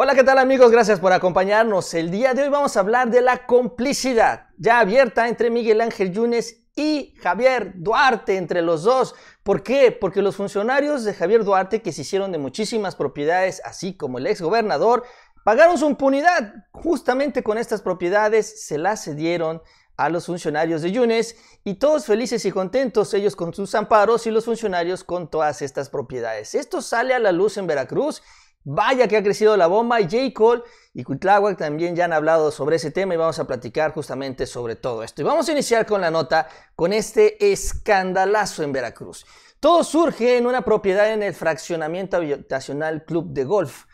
Hola, ¿qué tal amigos? Gracias por acompañarnos. El día de hoy vamos a hablar de la complicidad ya abierta entre Miguel Ángel Yunes y Javier Duarte, entre los dos. ¿Por qué? Porque los funcionarios de Javier Duarte, que se hicieron de muchísimas propiedades, así como el ex gobernador, pagaron su impunidad. Justamente con estas propiedades se las cedieron a los funcionarios de Yunes y todos felices y contentos, ellos con sus amparos y los funcionarios con todas estas propiedades. Esto sale a la luz en Veracruz Vaya que ha crecido la bomba y J. Cole y Cuitláhuac también ya han hablado sobre ese tema y vamos a platicar justamente sobre todo esto. Y vamos a iniciar con la nota con este escandalazo en Veracruz. Todo surge en una propiedad en el fraccionamiento habitacional Club de Golf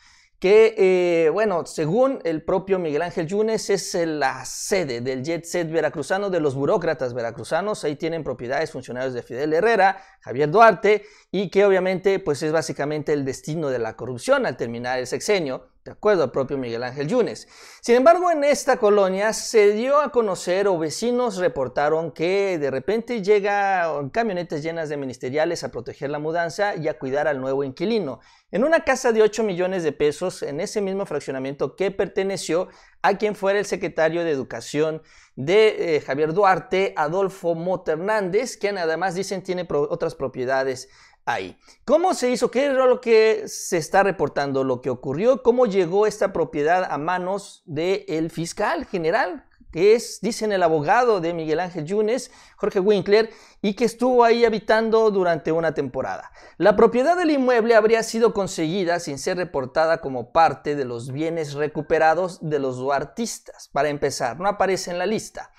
que, eh, bueno, según el propio Miguel Ángel Yunes, es la sede del jet set veracruzano de los burócratas veracruzanos. Ahí tienen propiedades funcionarios de Fidel Herrera, Javier Duarte, y que obviamente pues es básicamente el destino de la corrupción al terminar el sexenio de acuerdo al propio Miguel Ángel Yunes. Sin embargo, en esta colonia se dio a conocer o vecinos reportaron que de repente llegan camionetas llenas de ministeriales a proteger la mudanza y a cuidar al nuevo inquilino. En una casa de 8 millones de pesos, en ese mismo fraccionamiento que perteneció a quien fuera el secretario de Educación de eh, Javier Duarte, Adolfo Mota Hernández, quien además dicen tiene otras propiedades ahí. ¿Cómo se hizo? ¿Qué era lo que se está reportando? Lo que ocurrió, cómo llegó esta propiedad a manos del fiscal general, que es, dicen, el abogado de Miguel Ángel Yunes, Jorge Winkler, y que estuvo ahí habitando durante una temporada. La propiedad del inmueble habría sido conseguida sin ser reportada como parte de los bienes recuperados de los duartistas. Para empezar, no aparece en la lista.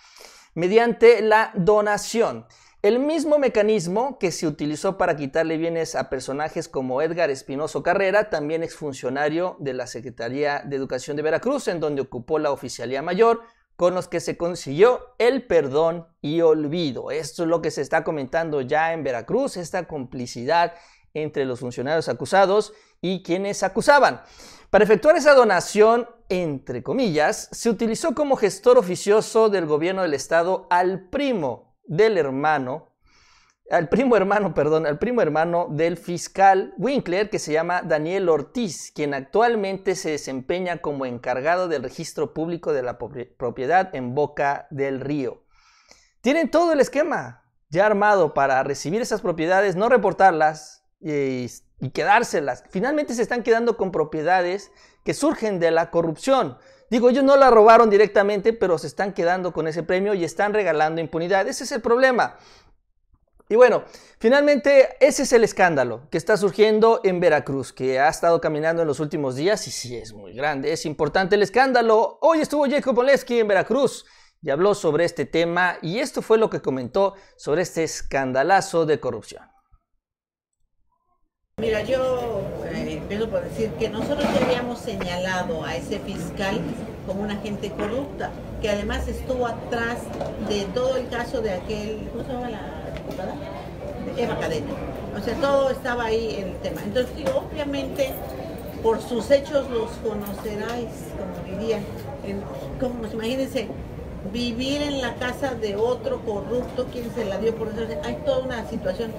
Mediante la donación. El mismo mecanismo que se utilizó para quitarle bienes a personajes como Edgar Espinoso Carrera, también exfuncionario de la Secretaría de Educación de Veracruz, en donde ocupó la oficialía mayor, con los que se consiguió el perdón y olvido. Esto es lo que se está comentando ya en Veracruz, esta complicidad entre los funcionarios acusados y quienes acusaban. Para efectuar esa donación, entre comillas, se utilizó como gestor oficioso del gobierno del estado al primo del hermano, al primo hermano, perdón, al primo hermano del fiscal Winkler, que se llama Daniel Ortiz, quien actualmente se desempeña como encargado del registro público de la propiedad en Boca del Río. Tienen todo el esquema ya armado para recibir esas propiedades, no reportarlas y, y quedárselas. Finalmente se están quedando con propiedades que surgen de la corrupción. Digo, ellos no la robaron directamente, pero se están quedando con ese premio y están regalando impunidad. Ese es el problema. Y bueno, finalmente ese es el escándalo que está surgiendo en Veracruz, que ha estado caminando en los últimos días y sí es muy grande, es importante el escándalo. Hoy estuvo Jacob Oleski en Veracruz y habló sobre este tema y esto fue lo que comentó sobre este escandalazo de corrupción. Mira, yo empiezo por decir que nosotros ya habíamos señalado a ese fiscal como una agente corrupta, que además estuvo atrás de todo el caso de aquel, ¿cómo se llama la diputada? Eva Cadena. O sea, todo estaba ahí el tema. Entonces, obviamente, por sus hechos los conoceráis, como dirían. como, imagínense, vivir en la casa de otro corrupto, quien se la dio por eso. Hay toda una situación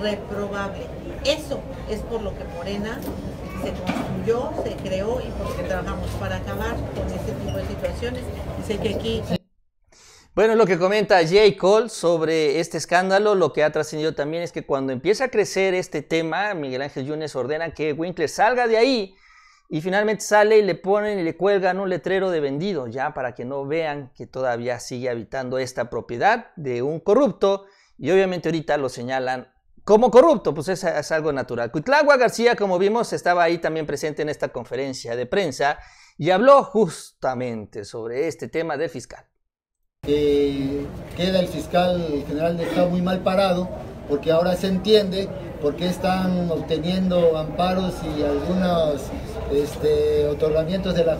reprobable. Eso es por lo que Morena se construyó, se creó y por lo que trabajamos para acabar con este tipo de situaciones. Que aquí... Bueno, lo que comenta J. Cole sobre este escándalo, lo que ha trascendido también es que cuando empieza a crecer este tema, Miguel Ángel Yunes ordena que Winkler salga de ahí y finalmente sale y le ponen y le cuelgan un letrero de vendido, ya para que no vean que todavía sigue habitando esta propiedad de un corrupto y obviamente ahorita lo señalan como corrupto, pues es, es algo natural. Cuitlagua García, como vimos, estaba ahí también presente en esta conferencia de prensa y habló justamente sobre este tema del fiscal. queda el fiscal general de Estado muy mal parado, porque ahora se entiende por qué están obteniendo amparos y algunos este, otorgamientos de la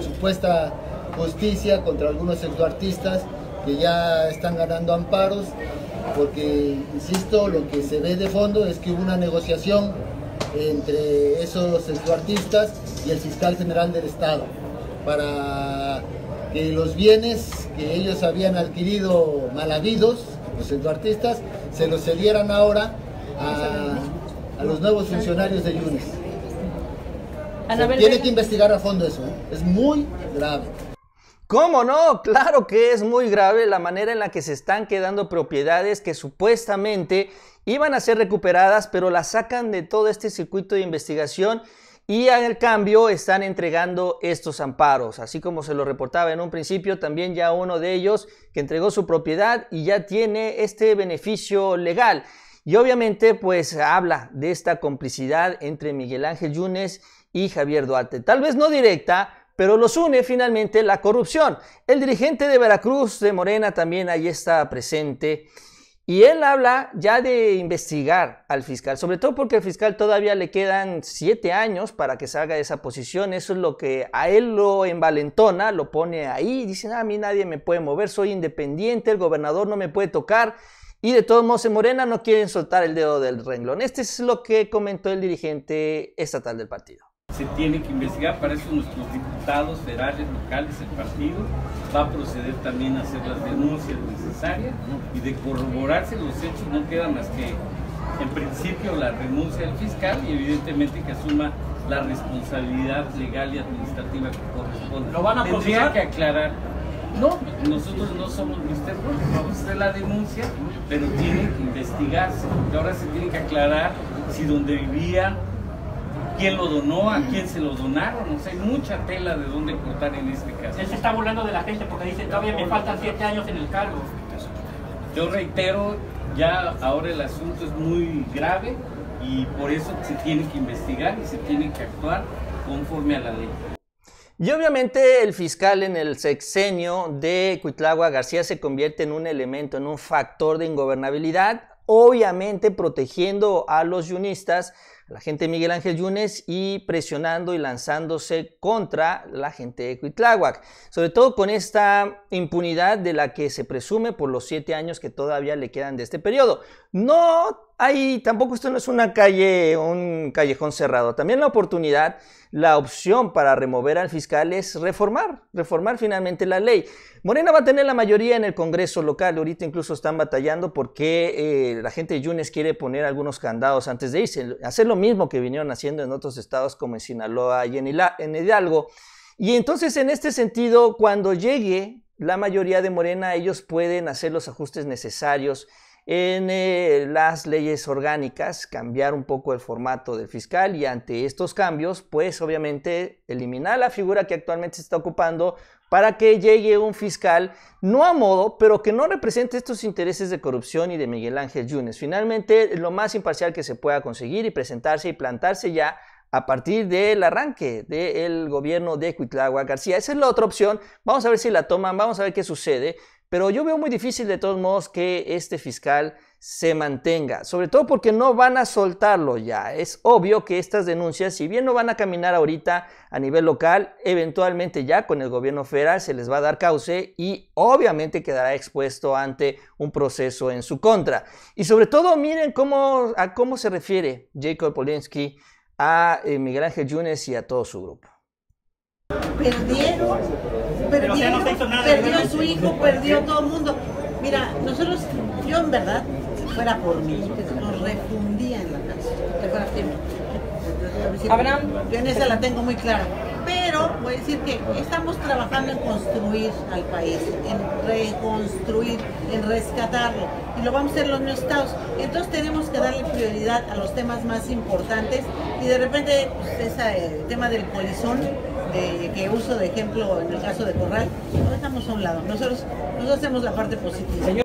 supuesta justicia contra algunos artistas que ya están ganando amparos porque, insisto, lo que se ve de fondo es que hubo una negociación entre esos artistas y el fiscal general del Estado para que los bienes que ellos habían adquirido mal habidos, los artistas, se los cedieran ahora a, los nuevos funcionarios de Yunis. tiene que investigar a fondo eso, ¿eh? es muy grave. ¿Cómo no? Claro que es muy grave la manera en la que se están quedando propiedades que supuestamente iban a ser recuperadas, pero las sacan de todo este circuito de investigación y al cambio están entregando estos amparos. Así como se lo reportaba en un principio, también ya uno de ellos que entregó su propiedad y ya tiene este beneficio legal. Y obviamente pues habla de esta complicidad entre Miguel Ángel Yunes y Javier Duarte. Tal vez no directa, pero los une finalmente la corrupción. El dirigente de Veracruz de Morena también ahí está presente. Y él habla ya de investigar al fiscal, sobre todo porque al fiscal todavía le quedan siete años para que salga de esa posición. Eso es lo que a él lo envalentona, lo pone ahí. Dice, ah, a mí nadie me puede mover, soy independiente, el gobernador no me puede tocar. Y de todos modos, en Morena no quieren soltar el dedo del renglón. Este es lo que comentó el dirigente estatal del partido se tiene que investigar, para eso nuestros diputados federales, locales, el partido va a proceder también a hacer las denuncias necesarias y de corroborarse los hechos no queda más que en principio la renuncia del fiscal y evidentemente que asuma la responsabilidad legal y administrativa que corresponde. ¿Lo van a Tendría que aclarar. No, nosotros no somos Mr. vamos a hacer la denuncia, pero tiene que investigarse. Ahora se tiene que aclarar si donde vivía quién lo donó, a quién se lo donaron. O sea, hay mucha tela de dónde cortar en este caso. Él se está burlando de la gente porque dice, todavía me faltan siete años en el cargo. Yo reitero, ya ahora el asunto es muy grave y por eso se tiene que investigar y se tiene que actuar conforme a la ley. Y obviamente el fiscal en el sexenio de Cuitlagua García se convierte en un elemento, en un factor de ingobernabilidad, obviamente protegiendo a los yunistas la gente Miguel Ángel Yunes y presionando y lanzándose contra la gente de Cuitláhuac, sobre todo con esta impunidad de la que se presume por los siete años que todavía le quedan de este periodo. No hay, tampoco esto no es una calle, un callejón cerrado. También la oportunidad, la opción para remover al fiscal es reformar, reformar finalmente la ley. Morena va a tener la mayoría en el Congreso local. Ahorita incluso están batallando porque eh, la gente de Yunes quiere poner algunos candados antes de irse. Hacer mismo que vinieron haciendo en otros estados como en Sinaloa y en Hidalgo. Y entonces en este sentido, cuando llegue la mayoría de Morena, ellos pueden hacer los ajustes necesarios en eh, las leyes orgánicas, cambiar un poco el formato del fiscal y ante estos cambios, pues obviamente eliminar la figura que actualmente se está ocupando para que llegue un fiscal no a modo, pero que no represente estos intereses de corrupción y de Miguel Ángel Yunes. Finalmente, lo más imparcial que se pueda conseguir y presentarse y plantarse ya a partir del arranque del gobierno de Cuitlagua García. Esa es la otra opción. Vamos a ver si la toman, vamos a ver qué sucede. Pero yo veo muy difícil de todos modos que este fiscal se mantenga, sobre todo porque no van a soltarlo ya. Es obvio que estas denuncias, si bien no van a caminar ahorita a nivel local, eventualmente ya con el gobierno federal se les va a dar cauce y obviamente quedará expuesto ante un proceso en su contra. Y sobre todo miren cómo, a cómo se refiere Jacob Polinsky a eh, Miguel Ángel Yunes y a todo su grupo. Perdieron, perdieron, perdió su hijo, perdió todo el mundo. Mira, nosotros, yo en verdad, fuera por mí, nos refundía en la casa, que fuera tiempo. Abraham. Yo en esa la tengo muy clara. Pero voy a decir que estamos trabajando en construir al país, en reconstruir, en rescatarlo. Y lo vamos a hacer los mismos estados. Entonces tenemos que darle prioridad a los temas más importantes. Y de repente, pues, ese tema del polizón, que uso de ejemplo en el caso de Corral, lo dejamos a un lado. Nosotros, nosotros hacemos la parte positiva.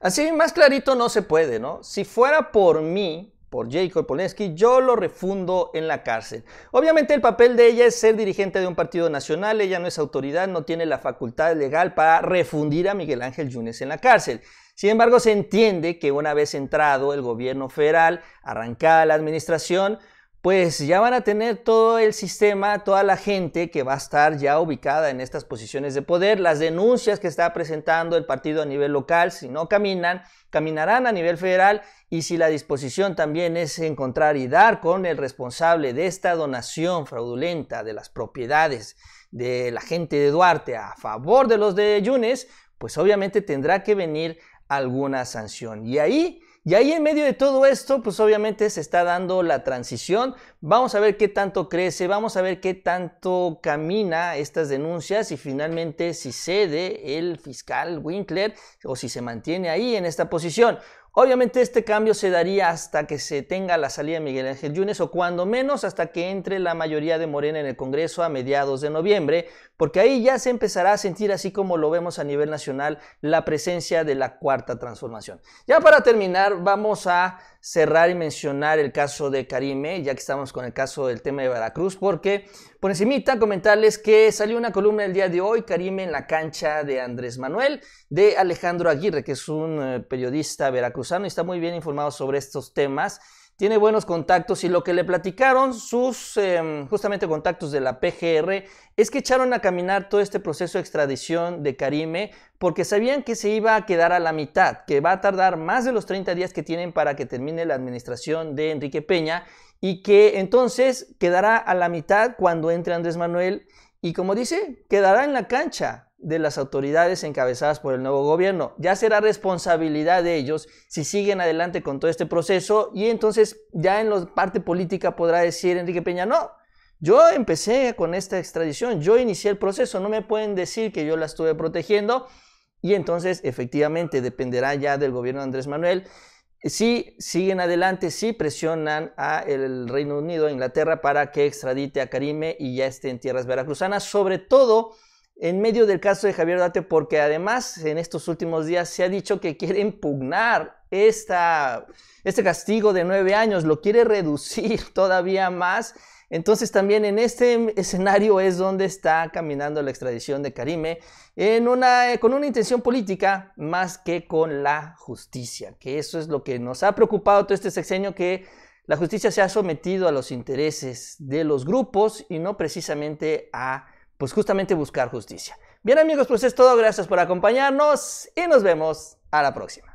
Así más clarito no se puede, ¿no? Si fuera por mí, por Jacob Polensky, yo lo refundo en la cárcel. Obviamente el papel de ella es ser dirigente de un partido nacional, ella no es autoridad, no tiene la facultad legal para refundir a Miguel Ángel Yunes en la cárcel. Sin embargo, se entiende que una vez entrado el gobierno federal, arrancada la administración, pues ya van a tener todo el sistema, toda la gente que va a estar ya ubicada en estas posiciones de poder, las denuncias que está presentando el partido a nivel local, si no caminan, caminarán a nivel federal y si la disposición también es encontrar y dar con el responsable de esta donación fraudulenta de las propiedades de la gente de Duarte a favor de los de Yunes, pues obviamente tendrá que venir alguna sanción. Y ahí Y ahí en medio de todo esto, pues obviamente se está dando la transición. Vamos a ver qué tanto crece, vamos a ver qué tanto camina estas denuncias y finalmente si cede el fiscal Winkler o si se mantiene ahí en esta posición. Obviamente este cambio se daría hasta que se tenga la salida de Miguel Ángel Yunes o cuando menos hasta que entre la mayoría de Morena en el Congreso a mediados de noviembre, porque ahí ya se empezará a sentir así como lo vemos a nivel nacional la presencia de la cuarta transformación. Ya para terminar vamos a cerrar y mencionar el caso de Karime, ya que estamos con el caso del tema de Veracruz, porque por encimita comentarles que salió una columna el día de hoy, Karime en la cancha de Andrés Manuel, de Alejandro Aguirre, que es un eh, periodista veracruzano y está muy bien informado sobre estos temas. Tiene buenos contactos y lo que le platicaron sus em, justamente contactos de la PGR es que echaron a caminar todo este proceso de extradición de Karime porque sabían que se iba a quedar a la mitad, que va a tardar más de los 30 días que tienen para que termine la administración de Enrique Peña y que entonces quedará a la mitad cuando entre Andrés Manuel y como dice, quedará en la cancha de las autoridades encabezadas por el nuevo gobierno. Ya será responsabilidad de ellos si siguen adelante con todo este proceso y entonces ya en la parte política podrá decir Enrique Peña, no, yo empecé con esta extradición, yo inicié el proceso, no me pueden decir que yo la estuve protegiendo y entonces efectivamente dependerá ya del gobierno de Andrés Manuel si siguen adelante, si presionan a el Reino Unido, a Inglaterra, para que extradite a Karime y ya esté en tierras veracruzanas, sobre todo en medio del caso de Javier Duarte, porque además en estos últimos días se ha dicho que quiere impugnar esta, este castigo de nueve años, lo quiere reducir todavía más. Entonces también en este escenario es donde está caminando la extradición de Karime, en una, con una intención política más que con la justicia, que eso es lo que nos ha preocupado todo este sexenio, que la justicia se ha sometido a los intereses de los grupos y no precisamente a pues justamente buscar justicia. Bien amigos, pues es todo, gracias por acompañarnos y nos vemos a la próxima.